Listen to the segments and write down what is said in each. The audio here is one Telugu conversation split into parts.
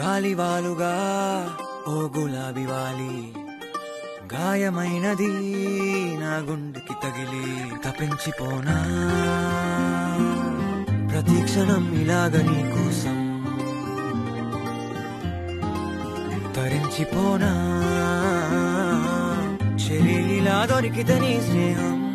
గాలివాలుగా ఓ గులాబీ వాలి. గాయమైనది నా గుండెకి తగిలి తపించిపోనా ప్రతి క్షణం ఇలాగ నీ కోసం తరించిపోనా? చెరిలా దొరికితే నీ స్నేహం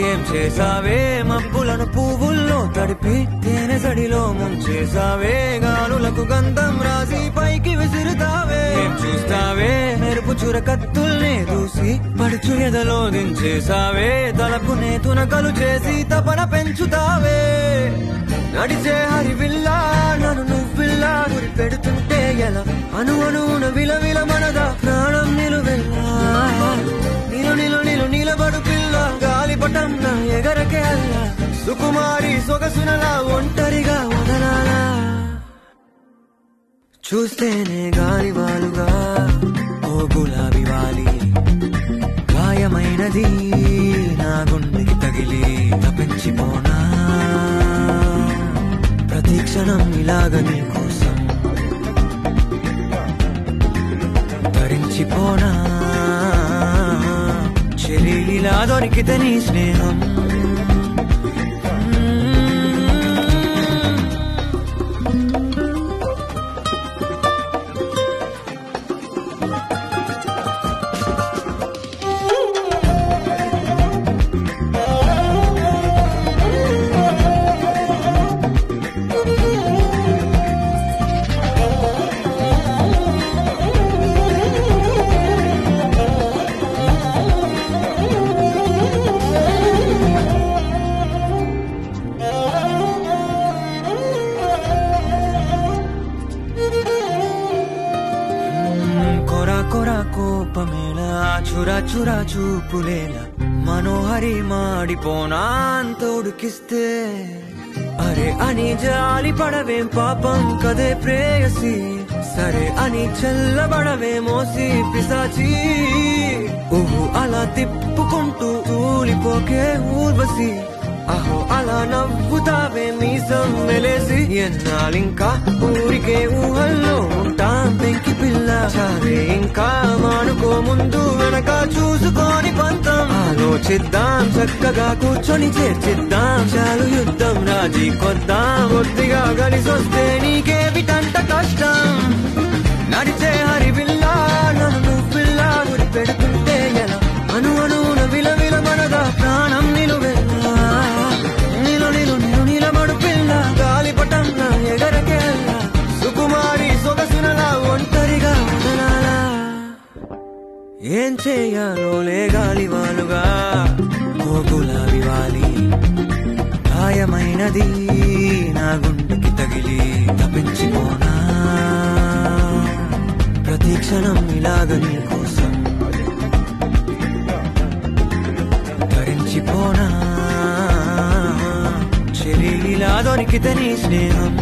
ఏం చేసావే మబ్బులను పువ్వుల్లో తడిపి తేనె సడిలో ముంచేసావే గాలులకు గంధం రాసి పైకి విసురుతావే? ఏం చూస్తావే? మెరుపు చురకత్తుల్నే దూసి పడుచు ఎదలో దించేసావే తలపునే తునకలు చేసి తపన పెంచుతావే? నడిచే హరివిల్లా నన్ను నువ్విల్లా గురి పెడుతుంటే ఎలా? అను అనున విలవిల మనద సుకుమారి సొగసునలా ఒంటరిగా వదలాలా? చూస్తేనే గాలి వాలుగా ఓ గులాబీ వాలి. గాయమైనది నా గుండెకి తగిలి తప్పించిపోనా? ప్రతి క్షణం ఇలాగ నీ కోసం తరించిపోనా? చెలిలా దొరికితే నీ స్నేహం చురా చురా చూపులేలా మనోహరి మాడిపోనాన్ తోడుకిస్తే అరే అని జాలి పడవేం పాపం కదే ప్రేయసి. సరే అని చల్లబడవే మోసి పిసాచి ఊహు అలా తిప్పుకుంటూ ఊలిపోకే ఊర్వశి. అహో అలా నవ్వుతావే మీసం మెలేసి ఎన్నాళ్ళింకా ఊరికే ఊహల్లో ఉంటాం పెంకి పిల్ల. చాలే ఇంకా మానుకో ముందు వెనక చూసుకొని పంతం. ఆలోచిద్దాం చక్కగా కూర్చొని చేర్చిద్దాం. చాలు యుద్ధం రాజీ కొద్దాం ఒత్తిగా కలిసొస్తే నీకేమిటంట కష్టం. నడిచే హరివిల్లా ఏం చేయాలో లే గాలివాలుగా ఓ గులాబీ వాలి. గాయమైనది నా గుండెకి తగిలి తప్పించిపోనా? ప్రతి క్షణం ఇలాగ నీ కోసం తరించిపోనా? చెలిలా దొరికితే నీ స్నేహం.